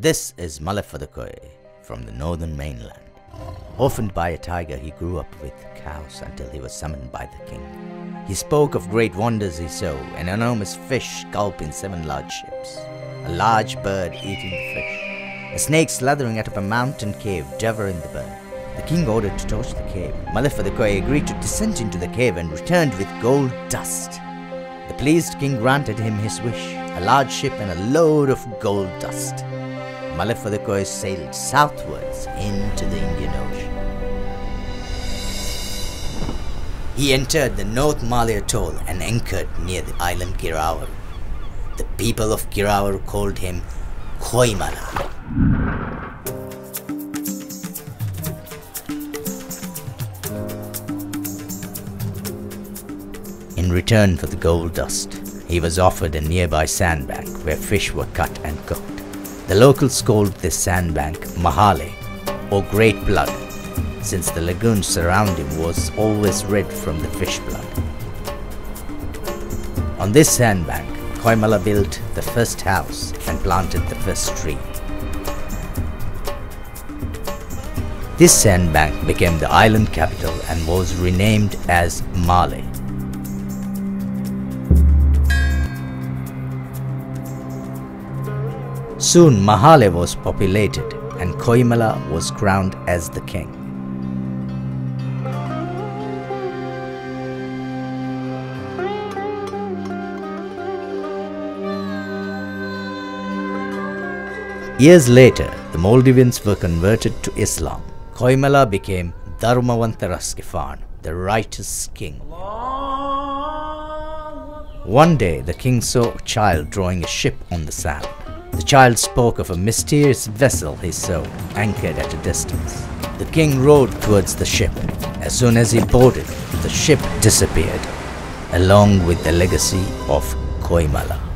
This is Malefadakoi from the northern mainland. Orphaned by a tiger, he grew up with cows until he was summoned by the king. He spoke of great wonders he saw an enormous fish gulping seven large ships, a large bird eating the fish, a snake slithering out of a mountain cave devouring the bird. The king ordered to torch the cave. Malefadakoi agreed to descend into the cave and returned with gold dust. The pleased king granted him his wish, a large ship and a load of gold dust. Malefadakoi sailed southwards into the Indian Ocean. He entered the North Male Atoll and anchored near the island Giraavaru. The people of Giraavaru called him Koimala. In return for the gold dust, he was offered a nearby sandbank where fish were cut and cooked. The locals called this sandbank Mahale, or Great Blood, since the lagoon surrounding was always red from the fish blood. On this sandbank, Koimala built the first house and planted the first tree. This sandbank became the island capital and was renamed as Male. Soon Mahale was populated and Koimala was crowned as the king. Years later, the Maldivians were converted to Islam. Koimala became Dharmawantaraskifan, the righteous king. One day, the king saw a child drawing a ship on the sand. The child spoke of a mysterious vessel he saw anchored at a distance. The king rowed towards the ship. As soon as he boarded, the ship disappeared, along with the legacy of Koimala.